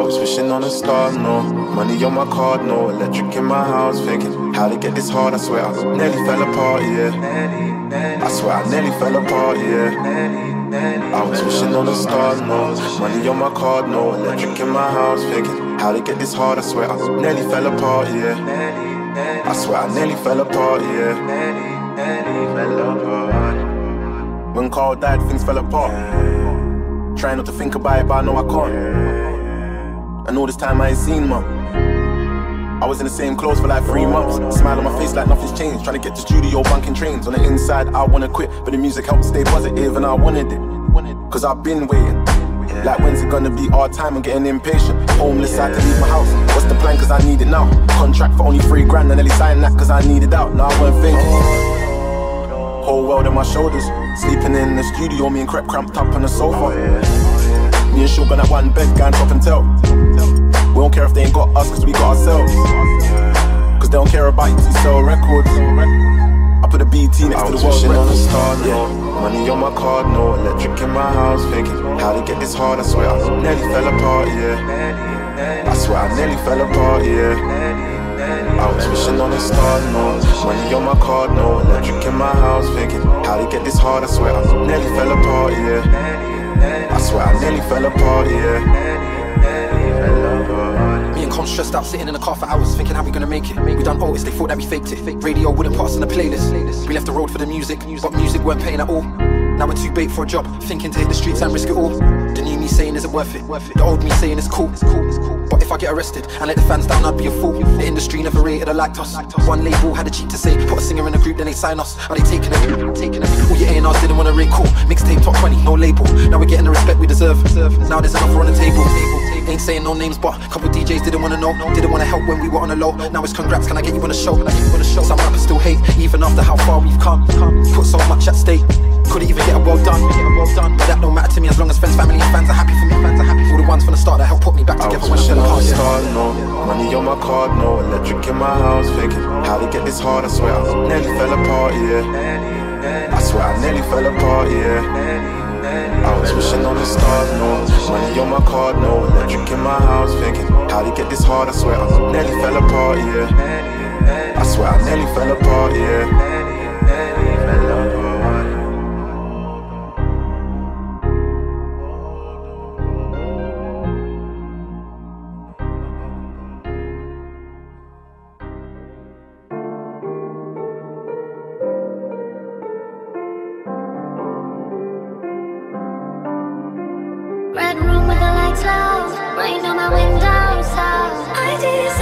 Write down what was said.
was wishing on a star, no. Money on my card, no. Electric in my house, thinking How to get this hard, I swear I nearly fell apart, yeah. I swear I nearly fell apart, yeah. I was wishing on a star, no. Money on my card, no. Electric in my house, thinking How to get this hard, I swear I nearly fell apart, yeah. I swear I nearly fell apart, yeah. When Carl died, things fell apart. Trying not to think about it, but I know I can't. And all this time I ain't seen mum. I was in the same clothes for like three months. Smile on my face like nothing's changed. Trying to get to studio, bunking trains. On the inside, I wanna quit, but the music helped stay positive, and I wanted it. Cause I've been waiting. Like when's it gonna be our time? I'm getting impatient. Homeless, I had to leave my house. What's the plan? Cause I need it now. Contract for only three grand, and nearly signed that cause I need it out. Now I weren't thinking. Whole world on my shoulders. Sleeping in the studio, me and Krept cramped up on the sofa. Me and Sugar at one bed, going top and tell. We don't care if they ain't got us, cause we got ourselves. Cause they don't care about you to sell records. I put a BT next to the world on a star, yeah. Money on my card, no electric in my house. Thinking, how to get this hard, I swear I nearly fell apart, yeah. I swear I nearly fell apart, yeah. I was wishing on a star, no Money on my card, no Electric in my house, thinking How to get this hard, I swear I nearly fell apart, yeah I swear I nearly fell apart, yeah Me and Con stressed out, sitting in the car for hours Thinking how we gonna make it We done Otis, they thought that we faked it Radio wouldn't put us on the playlist We left the road for the music But music weren't paying at all now we're too bait for a job, thinking to hit the streets and risk it all. The new me saying is it worth it? The old me saying it's cool. But if I get arrested and let the fans down, I'd be a fool. The industry never rated or liked us. One label had a cheat to say, put a singer in a group, then they sign us. Are they taking it? Taking it. All your A&Rs didn't want to rate cool. Mixtape top 20, no label. Now we're getting the respect we deserve. Now there's an offer on the table. Ain't saying no names, but a couple DJs didn't wanna know, didn't wanna help when we were on the low. Now it's congrats, can I get you on the show? Can I get you on the show? Some rappers still hate, even after how far we've come. Put so much at stake. Couldn't even get a well done. But that don't matter to me as long as friends, family, to get this hard. I swear I nearly fell apart, yeah. I swear I nearly fell apart, yeah. I was wishing on the stars, no Money on my card, no Electric in my house, thinking How to get this hard, I swear I nearly fell apart, yeah I swear I nearly fell apart, Red room with the lights low, rain on my window, so I just